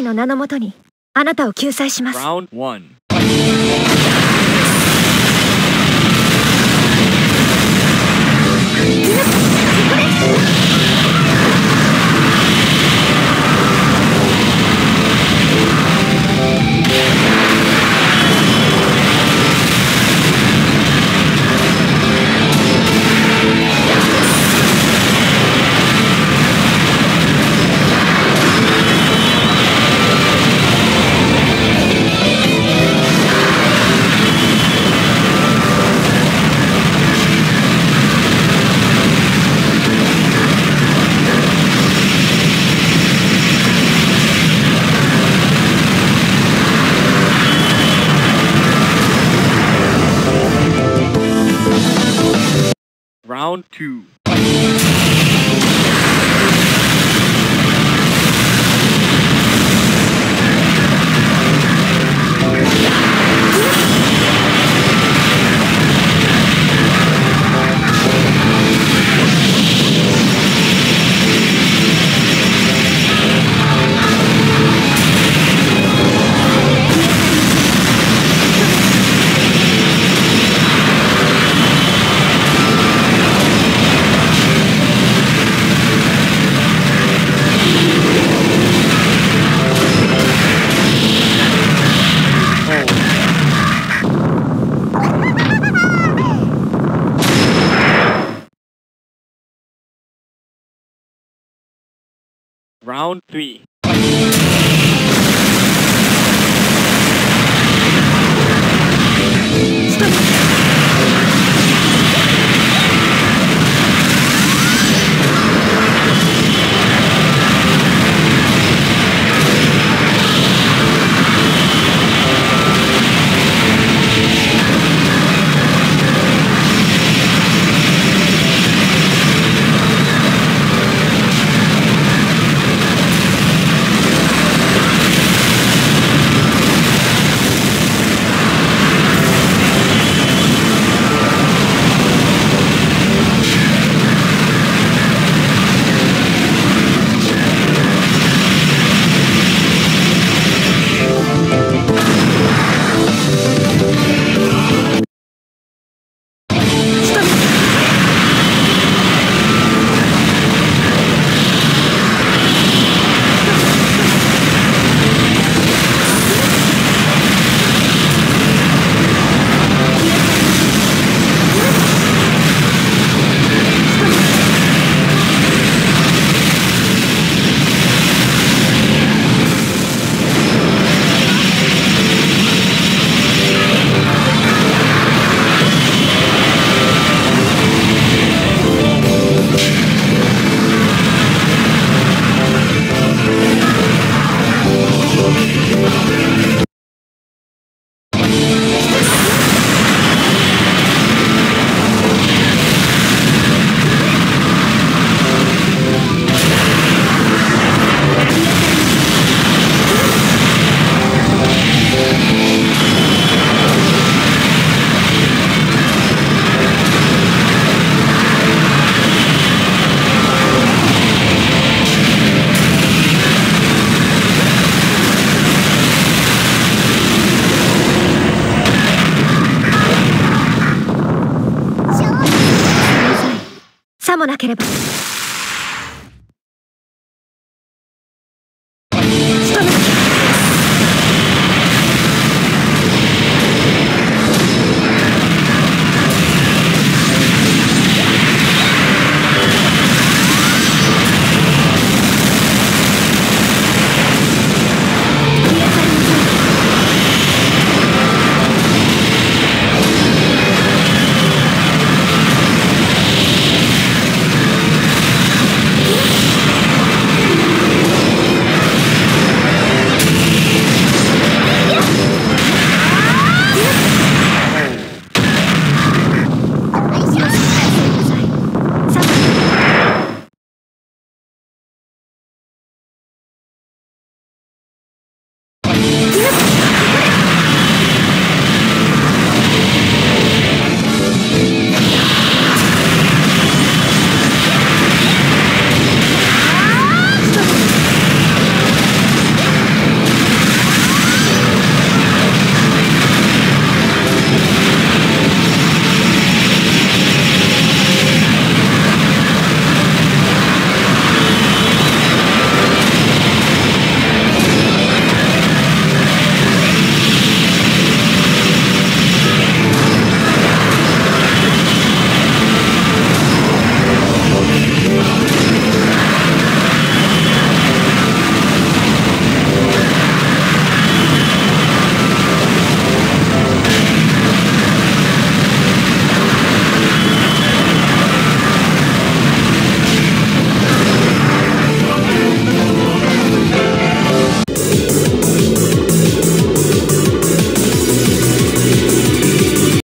妃の名のもとにあなたを救済します round two. round 3. もなければ。